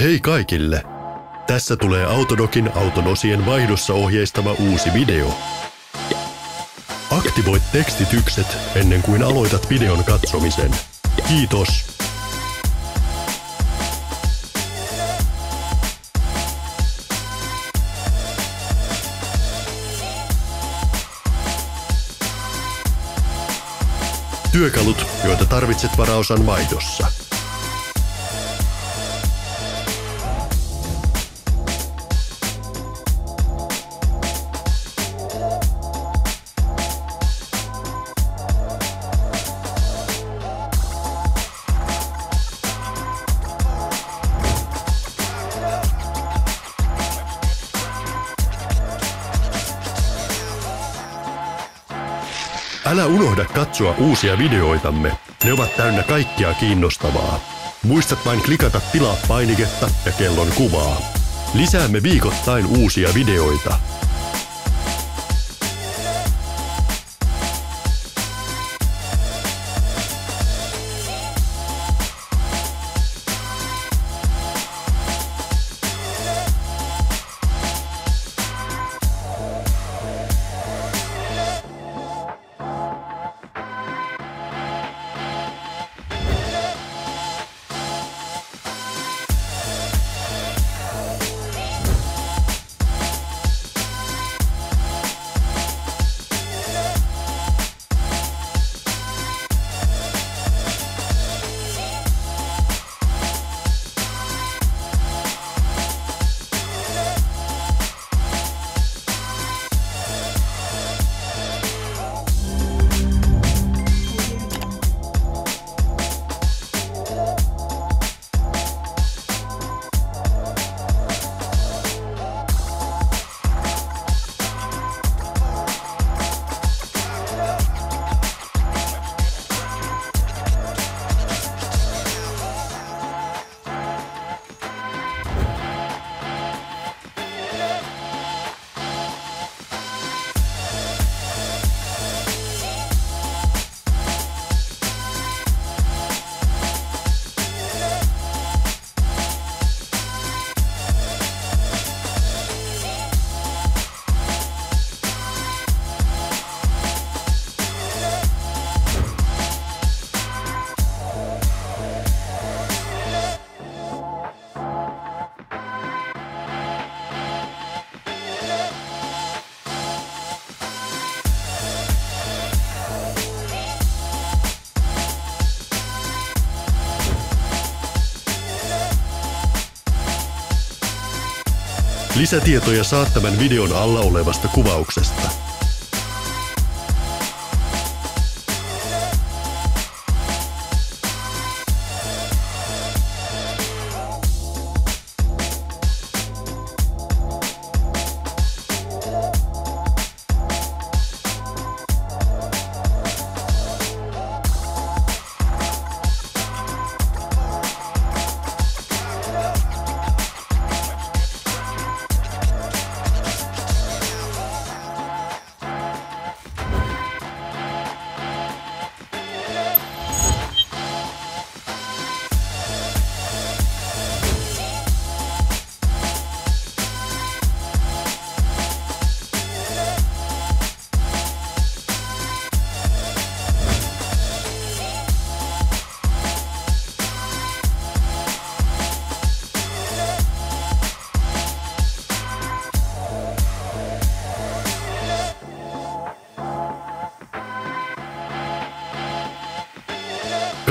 Hei kaikille! Tässä tulee Autodokin auton osien vaihdossa ohjeistava uusi video. Aktivoit tekstitykset ennen kuin aloitat videon katsomisen. Kiitos! Työkalut, joita tarvitset varausan vaihdossa. Älä unohda katsoa uusia videoitamme. Ne ovat täynnä kaikkia kiinnostavaa. Muistat vain klikata tilaa painiketta ja kellon kuvaa. Lisäämme viikoittain uusia videoita. Lisätietoja saat tämän videon alla olevasta kuvauksesta.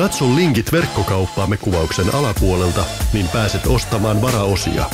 Katso linkit verkkokauppaamme kuvauksen alapuolelta, niin pääset ostamaan varaosia.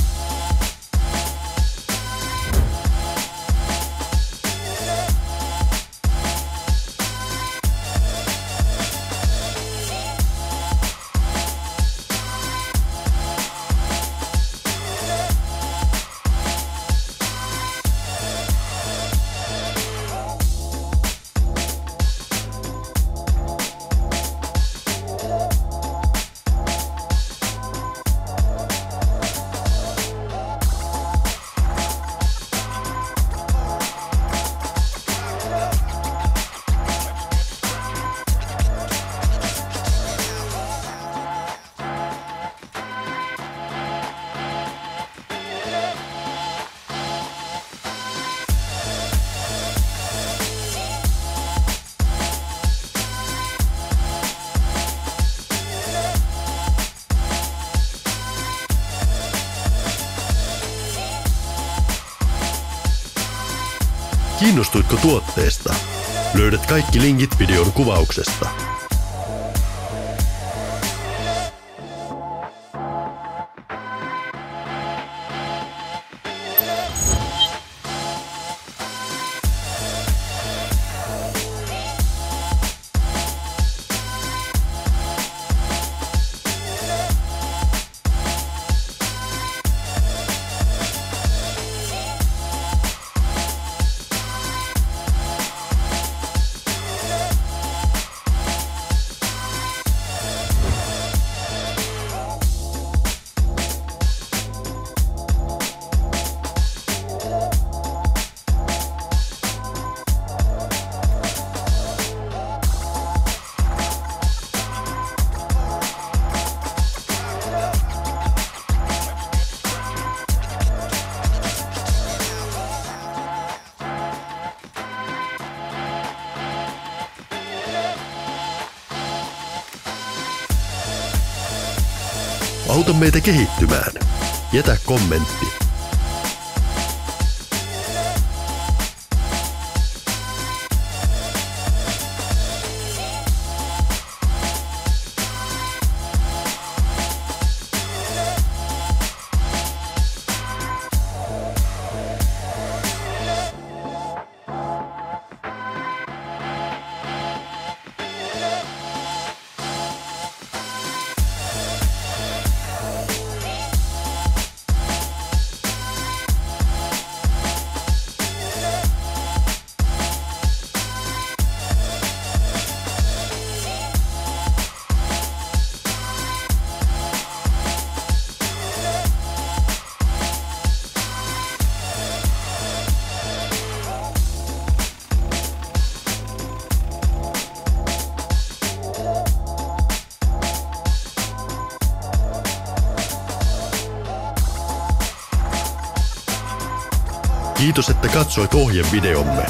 Kiinnostuitko tuotteesta? Löydät kaikki linkit videon kuvauksesta. Auta meitä kehittymään. Jätä kommentti. Kiitos, että katsoit ohjevideomme.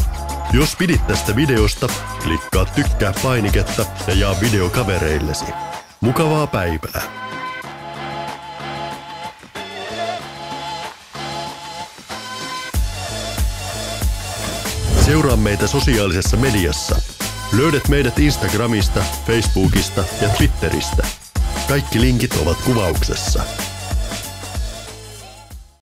Jos pidit tästä videosta, klikkaa tykkää painiketta ja jaa video kavereillesi. Mukavaa päivää! Seuraa meitä sosiaalisessa mediassa. Löydät meidät Instagramista, Facebookista ja Twitteristä. Kaikki linkit ovat kuvauksessa.